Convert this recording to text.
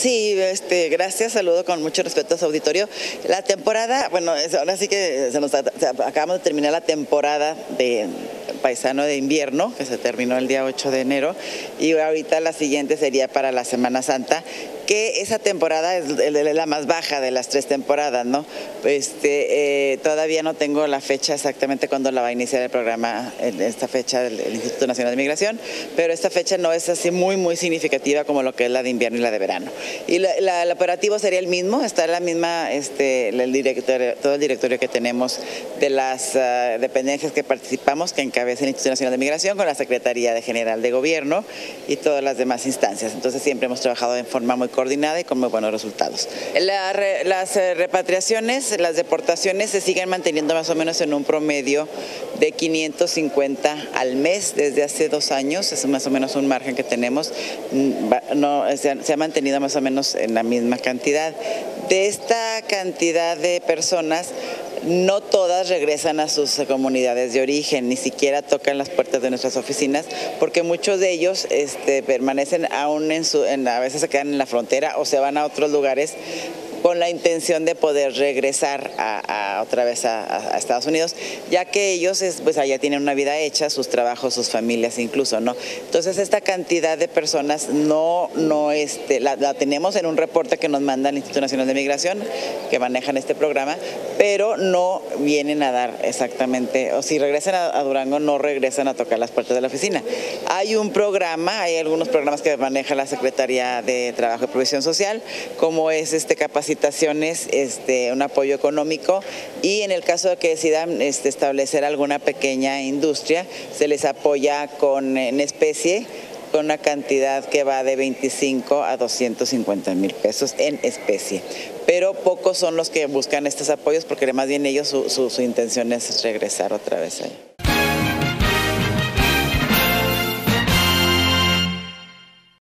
Sí, este, gracias, saludo con mucho respeto a su auditorio. La temporada, bueno, ahora sí que se nos acabamos de terminar la temporada de paisano de invierno, que se terminó el día 8 de enero, y ahorita la siguiente sería para la Semana Santa, que esa temporada es la más baja de las tres temporadas, ¿no? Este, eh, todavía no tengo la fecha exactamente cuando la va a iniciar el programa, en esta fecha del Instituto Nacional de Migración, pero esta fecha no es así muy, muy significativa como lo que es la de invierno y la de verano. Y el operativo sería el mismo, está la misma, este, el directorio, todo el directorio que tenemos de las ah, dependencias que participamos, que encabeza el Instituto Nacional de Migración, con la Secretaría de General de Gobierno y todas las demás instancias. Entonces siempre hemos trabajado en forma muy coordinada y con muy buenos resultados. las eh, repatriaciones, las deportaciones se siguen manteniendo más o menos en un promedio de 550 al mes desde hace dos años, es más o menos un margen que tenemos, mm, no, se ha mantenido más o menos en la misma cantidad. De esta cantidad de personas, no todas regresan a sus comunidades de origen, ni siquiera tocan las puertas de nuestras oficinas, porque muchos de ellos este, permanecen aún en su, en, a veces se quedan en la frontera o se van a otros lugares con la intención de poder regresar a, otra vez a, Estados Unidos, ya que ellos pues allá tienen una vida hecha, sus trabajos, sus familias incluso, ¿no? Entonces esta cantidad de personas no, no este, la, tenemos en un reporte que nos manda el Instituto Nacional de Migración, que manejan este programa, pero no vienen a dar exactamente, o si regresan a, Durango, no regresan a tocar las puertas de la oficina. Hay un programa, hay algunos programas que maneja la Secretaría de Trabajo y Provisión Social, como es este capacitación capacitaciones, este, un apoyo económico y en el caso de que decidan este, establecer alguna pequeña industria, se les apoya con en especie con una cantidad que va de 25 a 250 mil pesos en especie. Pero pocos son los que buscan estos apoyos porque más bien ellos su, su intención es regresar otra vez ahí.